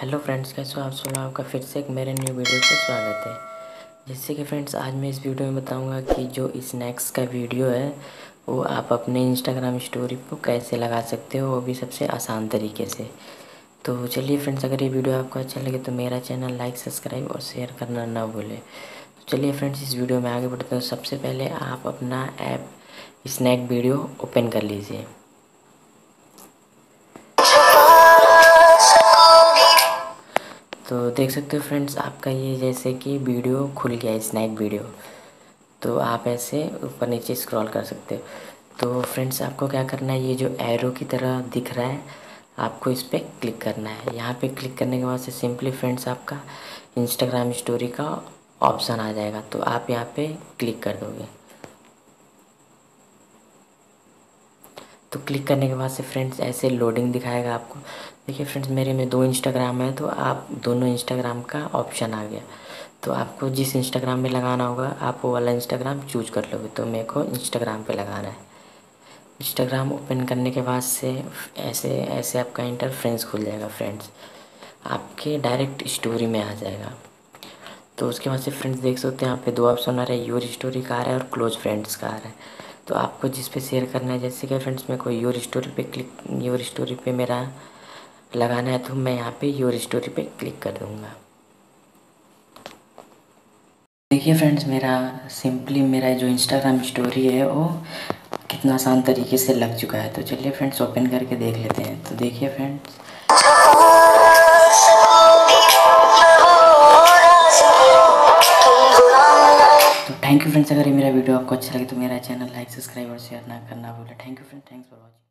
Hello friends कैसे हो आप सुना आपका फिर से एक मेरे न्यू वीडियो पे स्वागत है। जैसे कि फ्रेंड्स आज मैं इस वीडियो में बताऊँगा कि जो स्नैक्स का वीडियो है, वो आप अपने इंस्टाग्राम स्टोरी पर कैसे लगा सकते हो, वो भी सबसे आसान तरीके से। तो चलिए फ्रेंड्स अगर ये वीडियो आपको अच्छा लगे तो मेरा चैनल लाइक सब्सक्राइब और शेयर करना ना भूलें। तो चलिए फ्रेंड्स इस वीडियो में आगे बढ़ते हैं। सबसे पहले आप अपना ऐप स्नैक वीडियो ओपन कर लीजिए। तो देख सकते हो फ्रेंड्स, आपका ये जैसे कि वीडियो खुल गया है, स्नैक वीडियो। तो आप ऐसे ऊपर नीचे स्क्रॉल कर सकते हो। तो फ्रेंड्स, आपको क्या करना है, ये जो एरो की तरह दिख रहा है, आपको इस पर क्लिक करना है। यहाँ पे क्लिक करने के बाद से सिंपली फ्रेंड्स, आपका इंस्टाग्राम स्टोरी का ऑप्शन आ जाएगा। तो आप यहाँ पे क्लिक कर दोगे। तो क्लिक करने के बाद से फ्रेंड्स ऐसे लोडिंग दिखाएगा आपको। देखिए फ्रेंड्स, मेरे में दो इंस्टाग्राम है तो आप दोनों इंस्टाग्राम का ऑप्शन आ गया। तो आपको जिस इंस्टाग्राम में लगाना होगा, आप वो वाला इंस्टाग्राम चूज़ कर लोगे। तो मेरे को इंस्टाग्राम पे लगाना है। इंस्टाग्राम ओपन करने के बाद से ऐसे ऐसे आपका इंटर फ्रेंड्स खुल जाएगा फ्रेंड्स। आपके डायरेक्ट स्टोरी में आ जाएगा। तो उसके बाद से फ्रेंड्स देख सकते हैं, यहाँ पे दो ऑप्शन आ रहे हैं। योर स्टोरी का आ रहा है और क्लोज फ्रेंड्स का आ रहा है। तो आपको जिस पे शेयर करना है, जैसे कि फ्रेंड्स मेरे को योर स्टोरी पे क्लिक योर स्टोरी पे मेरा लगाना है तो मैं यहाँ पे योर स्टोरी पे क्लिक कर दूँगा। देखिए फ्रेंड्स मेरा सिंपली मेरा जो इंस्टाग्राम स्टोरी है, वो कितना आसान तरीके से लग चुका है। तो चलिए फ्रेंड्स ओपन करके देख लेते हैं। तो देखिए फ्रेंड्स थैंक यू फ्रेंड्स अगर मेरा वीडियो आपको अच्छा लगे तो मेरा चैनल लाइक सब्सक्राइब और शेयर ना करना बोले thank you friend thanks for watching